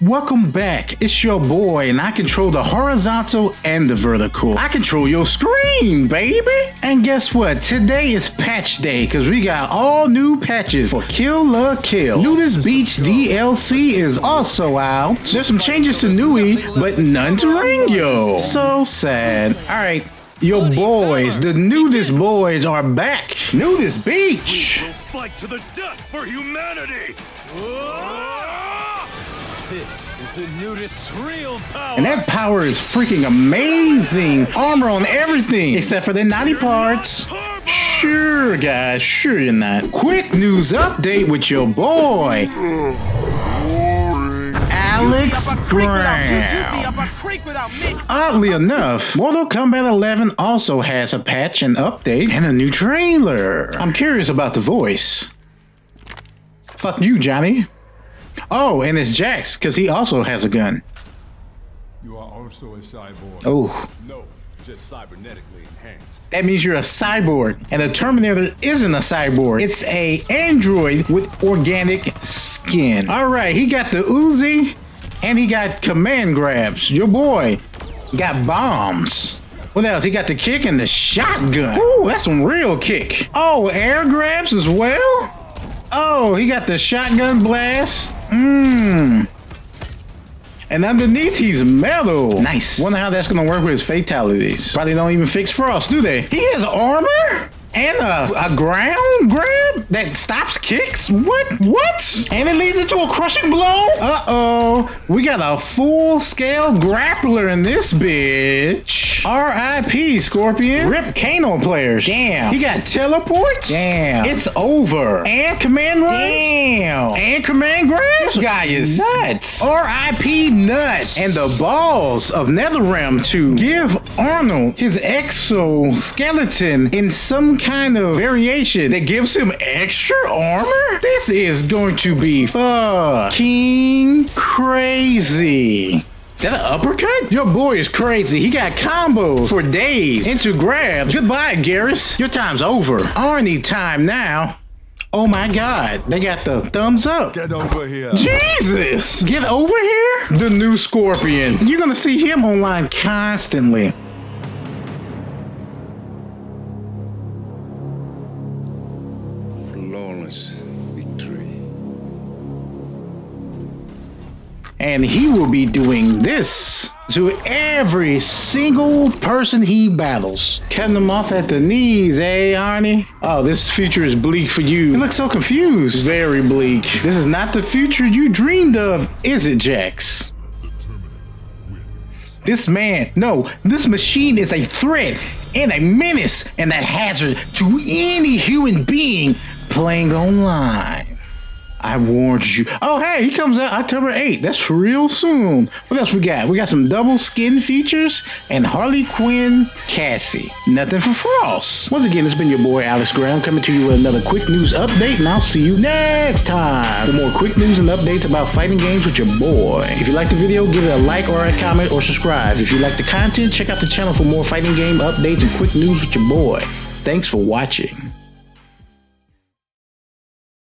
Welcome back. It's your boy, and I control the horizontal and the vertical. I control your screen, baby. And guess what? Today is patch day because we got all new patches for Kill la Kill. Nudist Beach DLC is also out. There's some changes to Nui, but none to Ragyo. So sad. All right. Your boys, the nudist boys, are back. Nudist Beach. Fight to the death for humanity. This is the nudist's real power. And that power is freaking amazing. Armor on everything except for the naughty parts. Sure, guys, sure you're not. Quick news update with your boy. Alex Gram. Oddly enough, Mortal Kombat 11 also has a patch and update and a new trailer. I'm curious about the voice. Fuck you, Johnny. Oh, and it's Jax, because he also has a gun. You are also a cyborg. Oh. No, just cybernetically enhanced. That means you're a cyborg, and the Terminator isn't a cyborg. It's a android with organic skin. All right, he got the Uzi, and he got command grabs. Your boy got bombs. What else? He got the kick and the shotgun. Ooh, that's some real kick. Oh, air grabs as well? Oh, he got the shotgun blast. Mmm. And underneath, he's metal. Nice. Wonder how that's gonna work with his fatalities. Probably don't even fix Frost, do they? He has armor? And a, a ground grab that stops kicks? What? What? And it leads into a crushing blow? Uh-oh. We got a full-scale grappler in this bitch. R.I.P. Scorpion. Rip Kano players. Damn. He got teleports? Damn. It's over. And command runs? Damn. And command grabs? This guy is nuts. R.I.P. nuts. And the balls of NetherRealm to give Arnold his exoskeleton in some kind of variation that gives him extra armor? This is going to be fucking crazy. Is that an uppercut? Your boy is crazy. He got combos for days into grabs. Goodbye, Geras. Your time's over. Arnie time now. Oh my god, they got the thumbs up. Get over here. Jesus! Get over here? The new Scorpion. You're gonna see him online constantly. Flawless victory. And he will be doing this to every single person he battles. Cutting them off at the knees, eh, Arnie? Oh, this future is bleak for you. You look so confused. Very bleak. This is not the future you dreamed of, is it, Jax? This man, no, this machine is a threat and a menace and a hazard to any human being playing online. I warned you. Oh, hey, he comes out October 8th. That's real soon. What else we got? We got some double skin features and Harley Quinn Cassie. Nothing for Frost. Once again, it's been your boy Alex Gram coming to you with another quick news update, and I'll see you next time for more quick news and updates about fighting games with your boy. If you like the video, give it a like or a comment or subscribe. If you like the content, check out the channel for more fighting game updates and quick news with your boy. Thanks for watching.